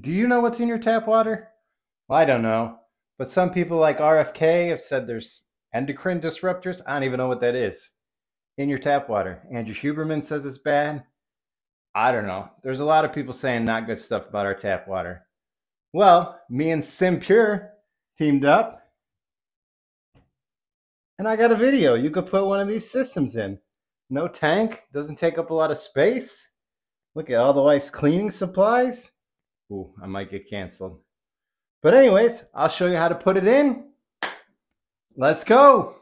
Do you know what's in your tap water? Well, I don't know. But some people like RFK have said there's endocrine disruptors. I don't even know what that is in your tap water. Andrew Huberman says it's bad. I don't know. There's a lot of people saying not good stuff about our tap water. Well, me and SimPure teamed up. And I got a video. You could put one of these systems in. No tank, doesn't take up a lot of space. Look at all the wife's cleaning supplies. Ooh, I might get canceled. But anyways, I'll show you how to put it in. Let's go.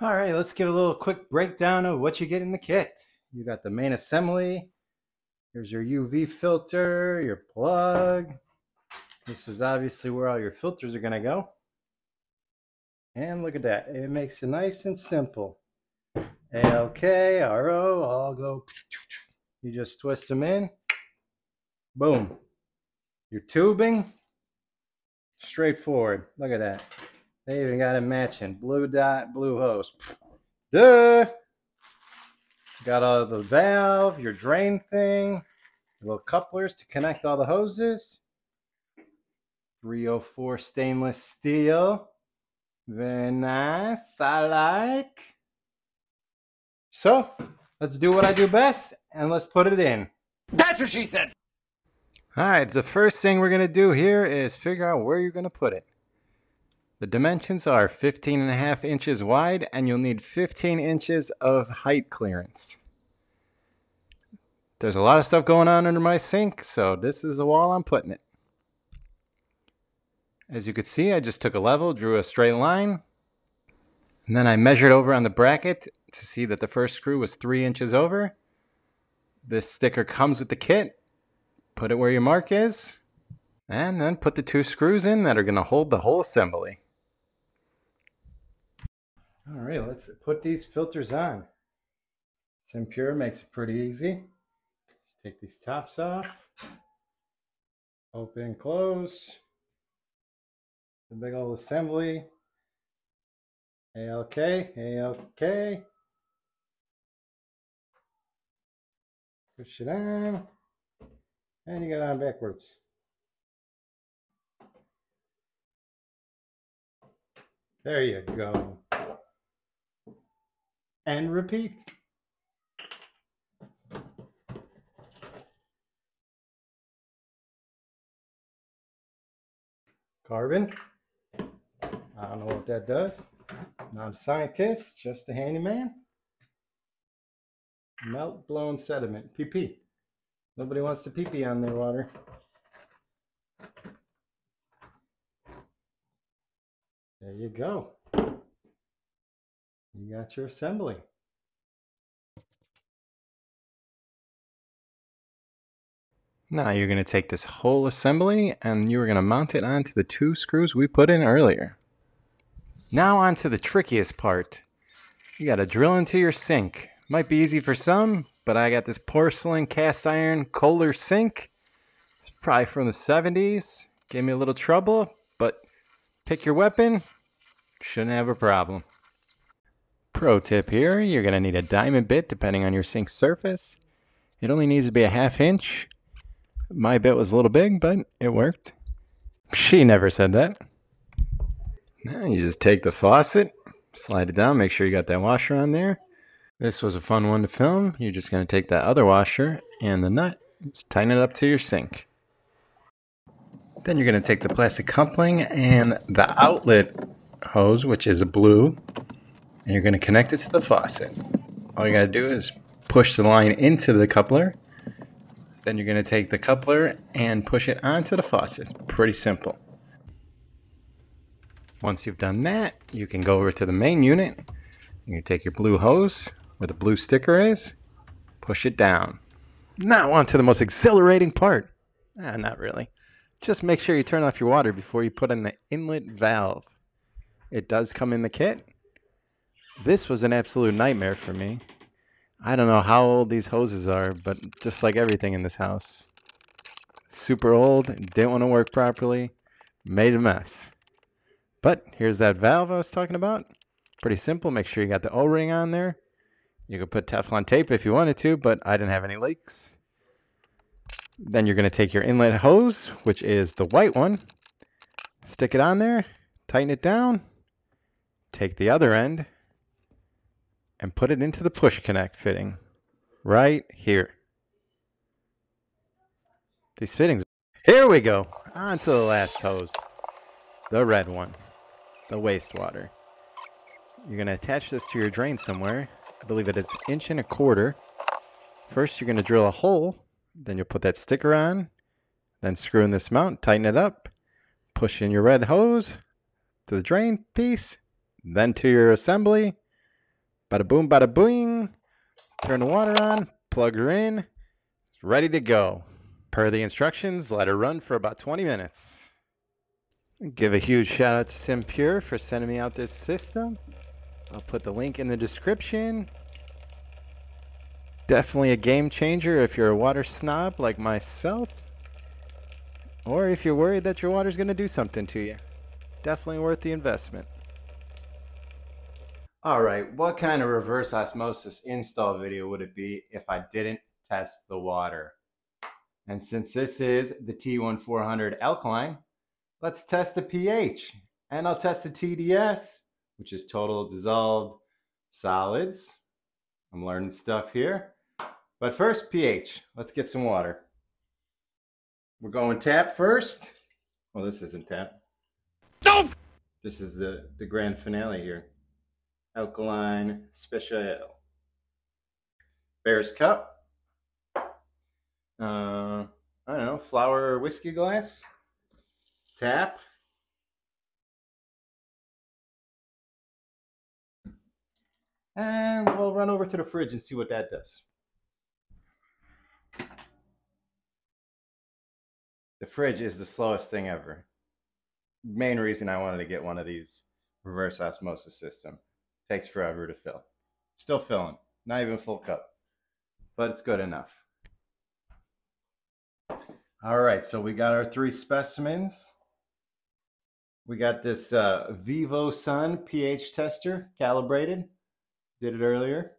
All right, let's give a little quick breakdown of what you get in the kit. You got the main assembly. Here's your UV filter, your plug. This is obviously where all your filters are gonna go. And look at that, it makes it nice and simple. ALK, RO, all go. You just twist them in. Boom. Your tubing, straightforward. Look at that. They even got it matching. Blue dot, blue hose. Duh! Got all the valve, your drain thing, little couplers to connect all the hoses. 304 stainless steel. Very nice. I like. So, let's do what I do best and let's put it in. That's what she said. All right, the first thing we're going to do here is figure out where you're going to put it. The dimensions are 15 and a half inches wide and you'll need 15 inches of height clearance. There's a lot of stuff going on under my sink, so this is the wall I'm putting it. As you can see, I just took a level, drew a straight line, and then I measured over on the bracket to see that the first screw was three inches over. This sticker comes with the kit, put it where your mark is, and then put the two screws in that are going to hold the whole assembly. All right, let's put these filters on. SimPure makes it pretty easy. Take these tops off, open, close, the big old assembly. ALK, ALK. Push it on. And you get on backwards. There you go. And repeat. Carbon. I don't know what that does. Not a scientist, just a handyman. Melt blown sediment, PP. Nobody wants to pee pee on their water. There you go. You got your assembly. Now you're going to take this whole assembly and you're going to mount it onto the two screws we put in earlier. Now on to the trickiest part. You got to drill into your sink. Might be easy for some, but I got this porcelain cast iron Kohler sink. It's probably from the 70s. Gave me a little trouble, but pick your weapon. Shouldn't have a problem. Pro tip here, you're going to need a diamond bit depending on your sink surface. It only needs to be a half inch. My bit was a little big, but it worked. She never said that. Now you just take the faucet, slide it down, make sure you got that washer on there. This was a fun one to film. You're just going to take that other washer and the nut, just tighten it up to your sink. Then you're going to take the plastic coupling and the outlet hose, which is a blue, and you're going to connect it to the faucet. All you got to do is push the line into the coupler. Then you're going to take the coupler and push it onto the faucet. Pretty simple. Once you've done that, you can go over to the main unit. You take your blue hose, where the blue sticker is, push it down. Now on to the most exhilarating part. Ah, not really. Just make sure you turn off your water before you put in the inlet valve. It does come in the kit. This was an absolute nightmare for me. I don't know how old these hoses are, but just like everything in this house. Super old, didn't want to work properly, made a mess. But here's that valve I was talking about. Pretty simple. Make sure you got the O-ring on there. You could put Teflon tape if you wanted to, but I didn't have any leaks. Then you're going to take your inlet hose, which is the white one, stick it on there, tighten it down, take the other end, and put it into the push connect fitting right here. These fittings. Here we go. On to the last hose. The red one. The wastewater. You're going to attach this to your drain somewhere. I believe it is inch and a quarter. First, you're going to drill a hole. Then you'll put that sticker on. Then screw in this mount, tighten it up. Push in your red hose to the drain piece. Then to your assembly. Bada boom, bada boing. Turn the water on. Plug her in. It's ready to go. Per the instructions, let her run for about 20 minutes. Give a huge shout out to SimPure for sending me out this system. I'll put the link in the description. Definitely a game changer if you're a water snob like myself. Or if you're worried that your water's going to do something to you. Definitely worth the investment. Alright, what kind of reverse osmosis install video would it be if I didn't test the water? And since this is the T1400 alkaline, let's test the pH. And I'll test the TDS, which is total dissolved solids. I'm learning stuff here. But first, pH. Let's get some water. We're going tap first. Well, this isn't tap. Nope! This is the, the grand finale here. Alkaline Special. Bear's Cup. Uh, I don't know, flower whiskey glass. Tap. And we'll run over to the fridge and see what that does. The fridge is the slowest thing ever. Main reason I wanted to get one of these reverse osmosis system. Takes forever to fill. Still filling. Not even full cup. But it's good enough. All right, so we got our three specimens. We got this uh, Vivo Sun pH tester calibrated. Did it earlier.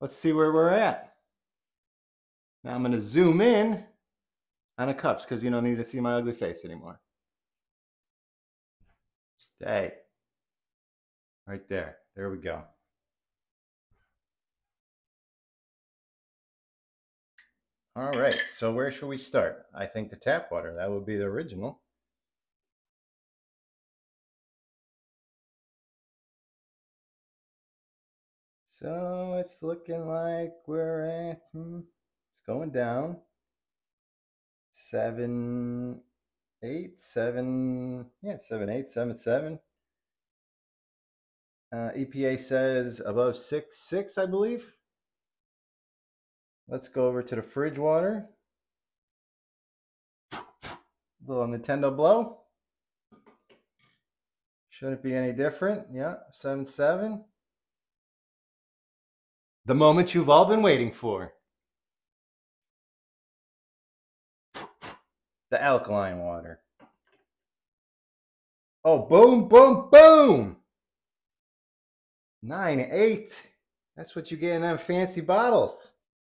Let's see where we're at. Now I'm going to zoom in on the cups because you don't need to see my ugly face anymore. Stay. Right there. There we go. All right, so where should we start? I think the tap water, that would be the original. So it's looking like we're at, hmm, it's going down. Seven, eight, seven, yeah, seven, eight, seven, seven. Uh, EPA says above six, six, I believe. Let's go over to the fridge water. Little Nintendo blow. Shouldn't be any different. Yeah, 7 7. The moment you've all been waiting for. The alkaline water. Oh, boom, boom, boom! 9 8. That's what you get in them fancy bottles.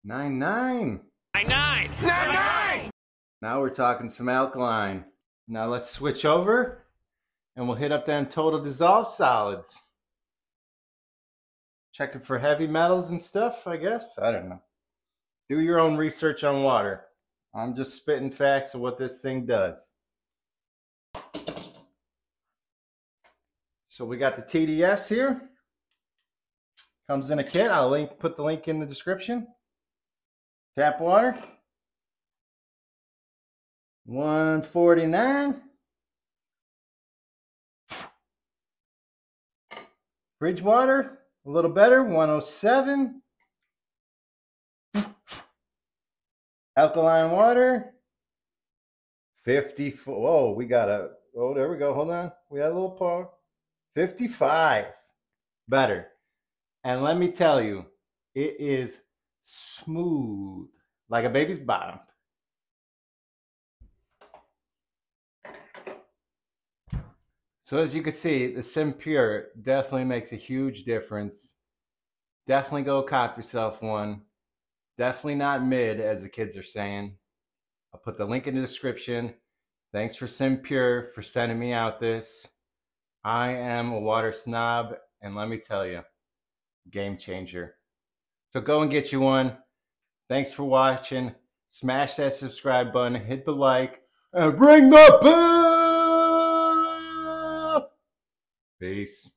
Nine nine. Nine nine. Nine nine. Now we're talking some alkaline. Now let's switch over and we'll hit up them total dissolved solids. Checking for heavy metals and stuff, I guess. I don't know. Do your own research on water. I'm just spitting facts of what this thing does. So we got the TDS here. Comes in a kit. I'll link put the link in the description. Tap water. 149. Fridge water, a little better, 107. Alkaline water, 54. Whoa, we got a, oh, there we go. Hold on. We got a little pause. 55. Better. And let me tell you, it is smooth like a baby's bottom. So as you can see, the SimPure definitely makes a huge difference. Definitely go cop yourself one. Definitely not mid, as the kids are saying. I'll put the link in the description. Thanks for SimPure for sending me out this. I am a water snob, and let me tell you, game changer. So go and get you one. Thanks for watching. Smash that subscribe button, hit the like, and ring the bell! Peace.